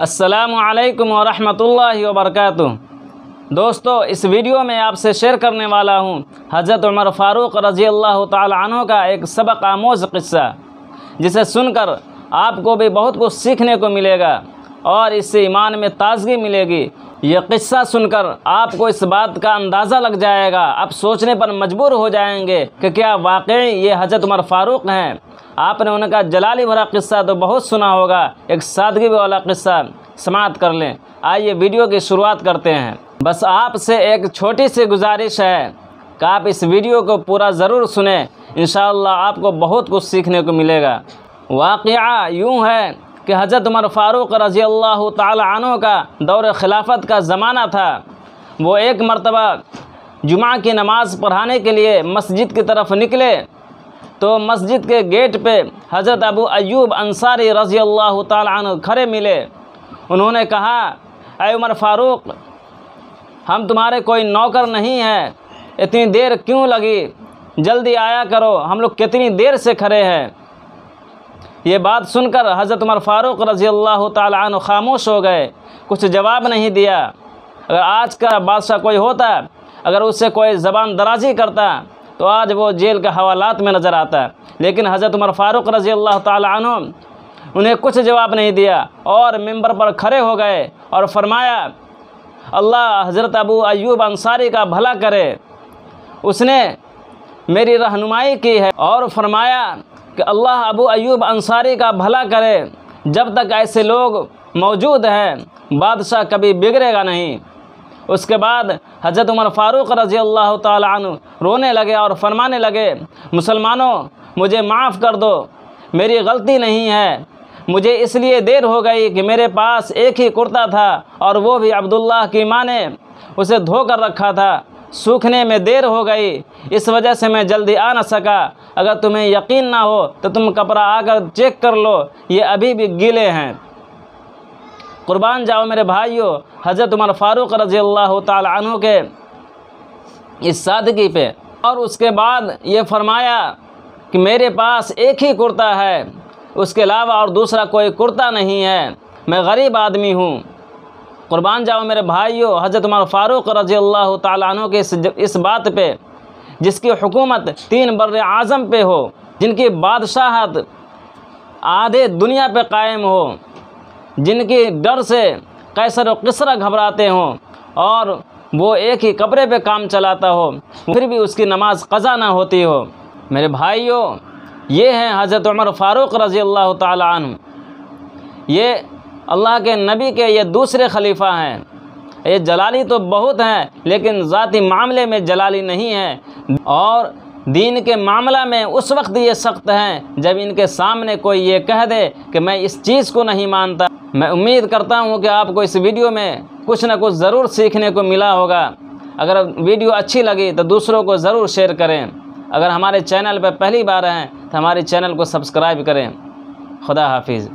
असलकम वरहमल वबरक दोस्तों, इस वीडियो में आपसे शेयर करने वाला हूँ हज़रत उमर फ़ारूक रज़ी अल्लाह तनों का एक सबक आमोज़ क़स्सा, जिसे सुनकर आपको भी बहुत कुछ सीखने को मिलेगा और इससे ईमान में ताजगी मिलेगी यह क़स्सा सुनकर आपको इस बात का अंदाज़ा लग जाएगा। आप सोचने पर मजबूर हो जाएँगे कि क्या वाकई ये हज़रत उमर फ़ारूक हैं। आपने उनका जलाली भरा किस्सा तो बहुत सुना होगा। एक सादगी वाला किस्सा समाप्त कर लें। आइए वीडियो की शुरुआत करते हैं। बस आपसे एक छोटी सी गुजारिश है कि आप इस वीडियो को पूरा ज़रूर सुने। इन आपको बहुत कुछ सीखने को मिलेगा। वाक़ यूँ है कि हज़रत उमर फ़ारूक रज़ी अल्लाह तु का दौर खिलाफत का ज़माना था। वो एक मरतबा जुमा की नमाज़ पढ़ाने के लिए मस्जिद की तरफ़ निकले। तो मस्जिद के गेट पे हज़रत अबू अयूब अंसारी रज़ी अल्लाह तु खड़े मिले। उन्होंने कहा अय उमर फ़ारूक, हम तुम्हारे कोई नौकर नहीं हैं। इतनी देर क्यों लगी? जल्दी आया करो। हम लोग कितनी देर से खड़े हैं? ये बात सुनकर हज़रत उमर फ़ारूक रज़ी अल्लाह तन खामोश हो गए। कुछ जवाब नहीं दिया। अगर आज का बादशाह कोई होता, अगर उससे कोई ज़बान दराजी करता तो आज वो जेल के हवालात में नज़र आता। लेकिन हज़रत उमर फ़ारूक रज़ी अल्लाह तन उन्हें कुछ जवाब नहीं दिया और मेंबर पर खड़े हो गए और फरमाया, अल्लाह हज़रत अबू अयूब अंसारी का भला करे। उसने मेरी रहनुमाई की है। और फरमाया कि अल्लाह अबू अयूब अंसारी का भला करे, जब तक ऐसे लोग मौजूद हैं, बादशाह कभी बिगड़ेगा नहीं। उसके बाद हज़रत उमर फ़ारूक रज़ी अल्लाह तु रोने लगे और फरमाने लगे, मुसलमानों, मुझे माफ़ कर दो, मेरी गलती नहीं है। मुझे इसलिए देर हो गई कि मेरे पास एक ही कुर्ता था और वो भी अब्दुल्ला की माँ ने उसे धो कर रखा था। सूखने में देर हो गई। इस वजह से मैं जल्दी आ न सका। अगर तुम्हें यकीन ना हो तो तुम कपड़ा आकर चेक कर लो। ये अभी भी गीले हैं। कुर्बान जाओ मेरे भाइयों। हज़रत उमर फ़ारूक रज़ी अल्लाह तु के इस सादगी पे। और उसके बाद ये फरमाया कि मेरे पास एक ही कुर्ता है। उसके अलावा और दूसरा कोई कुर्ता नहीं है। मैं गरीब आदमी हूँ। कुर्बान जाओ मेरे भाइयों हज़रत उमर फ़ारूक रज़ी अल्लाह तु के इस, इस बात पे जिसकी हुकूमत तीन बर आज़म पे हो जिनकी बादशाहत आधे दुनिया पे कायम हो जिनकी डर से कैसर किसरा घबराते हों और वो एक ही कपड़े पे काम चलाता हो फिर भी उसकी नमाज़ कज़ा ना होती हो। मेरे भाइयों ये हैं हज़रत उमर फ़ारूक रज़ी अल्लाह तन ये अल्लाह के नबी के ये दूसरे खलीफा हैं। ये जलाली तो बहुत हैं, लेकिन ज़ाती मामले में जलाली नहीं है। और दीन के मामला में उस वक्त ये सख्त हैं, जब इनके सामने कोई ये कह दे कि मैं इस चीज़ को नहीं मानता। मैं उम्मीद करता हूँ कि आपको इस वीडियो में कुछ ना कुछ ज़रूर सीखने को मिला होगा। अगर वीडियो अच्छी लगी तो दूसरों को ज़रूर शेयर करें। अगर हमारे चैनल पर पहली बार हैं तो हमारे चैनल को सब्सक्राइब करें। खुदा हाफिज़।